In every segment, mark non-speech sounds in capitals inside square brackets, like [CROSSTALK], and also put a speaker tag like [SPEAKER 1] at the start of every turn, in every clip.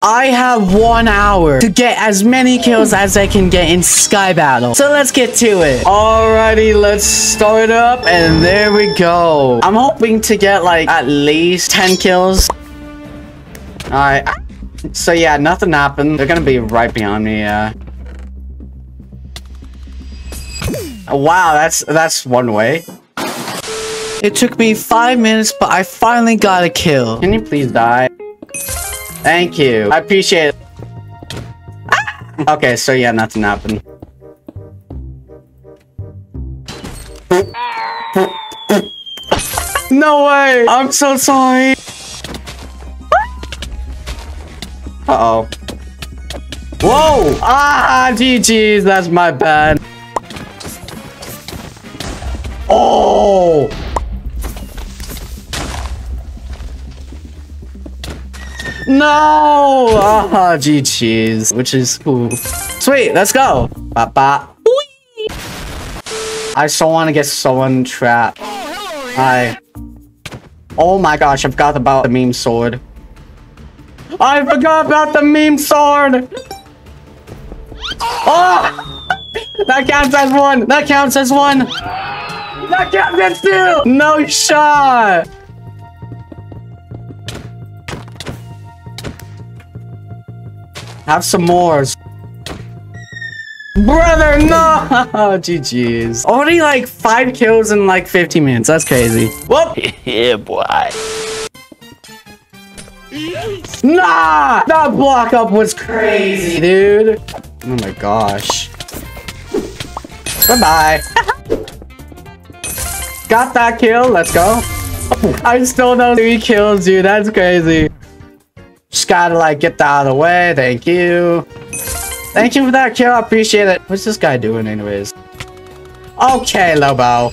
[SPEAKER 1] I have one hour to get as many kills as I can get in Sky Battle. So let's get to it. Alrighty, let's start up. And there we go. I'm hoping to get like at least 10 kills. Alright. So yeah, nothing happened. They're gonna be right behind me, yeah. Wow, that's that's one way. It took me five minutes, but I finally got a kill. Can you please die? Thank you. I appreciate it. Okay, so yeah, nothing happened. no way! I'm so sorry! Uh-oh. Whoa! Ah, GG's, that's my bad. Oh! No! Ah, GG's, which is cool. Sweet, let's go. Ba ba. I so want to get someone trapped. Hi. Oh my gosh, I forgot about the meme sword. I forgot about the meme sword! Oh! That counts as one! That counts as one! That counts as two! No shot! Have some more. Brother, no! [LAUGHS] GG's. Already like five kills in like 15 minutes. That's crazy. Whoop! [LAUGHS]
[SPEAKER 2] yeah, boy.
[SPEAKER 1] Nah! That block up was crazy, dude. Oh my gosh. Bye-bye. [LAUGHS] Got that kill. Let's go. I still know three kills, dude. That's crazy. Just gotta like get that out of the way. Thank you. Thank you for that kill. I appreciate it. What's this guy doing anyways? Okay, Lobo.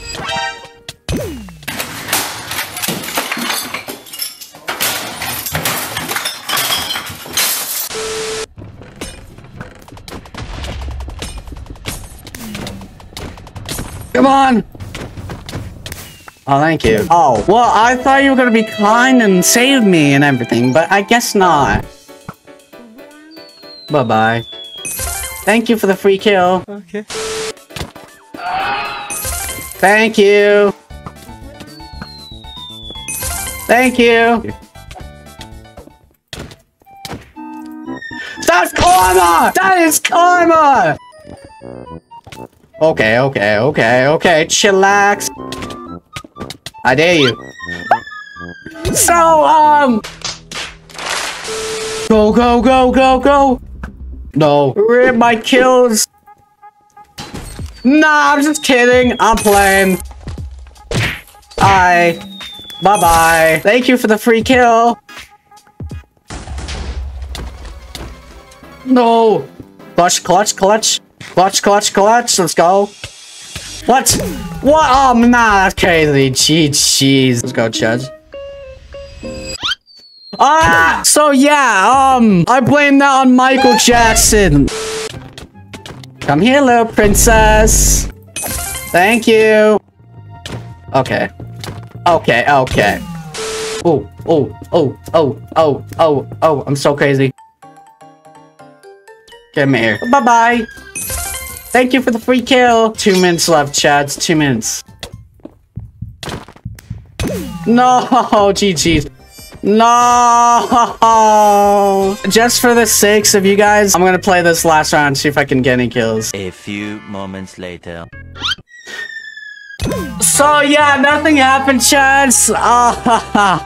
[SPEAKER 1] Come on! Oh, thank you. Oh, well, I thought you were gonna be kind and save me and everything, but I guess not. Bye-bye. Thank you for the free kill.
[SPEAKER 2] Okay.
[SPEAKER 1] Thank you. Thank you. That's karma! That is karma! Okay, okay, okay, okay. Chillax. I dare you. So, um... Go, go, go, go, go! No. Rip my kills! Nah, I'm just kidding. I'm playing. I. Bye-bye. Thank you for the free kill. No. Clutch, clutch, clutch. Clutch, clutch, clutch. Let's go. What? What? Oh, nah, that's crazy. Jeez, jeez. Let's go, Chud. Ah! So, yeah, um, I blame that on Michael Jackson. Come here, little princess. Thank you. Okay. Okay, okay. Oh, oh, oh, oh, oh, oh, oh, I'm so crazy. Get me here. Bye-bye. Thank you for the free kill. Two minutes left, Chads. Two minutes. No, [LAUGHS] GG's. No! Just for the sakes of you guys, I'm gonna play this last round, see if I can get any kills.
[SPEAKER 2] A few moments later.
[SPEAKER 1] So yeah, nothing happened, Chads. [LAUGHS] Ah,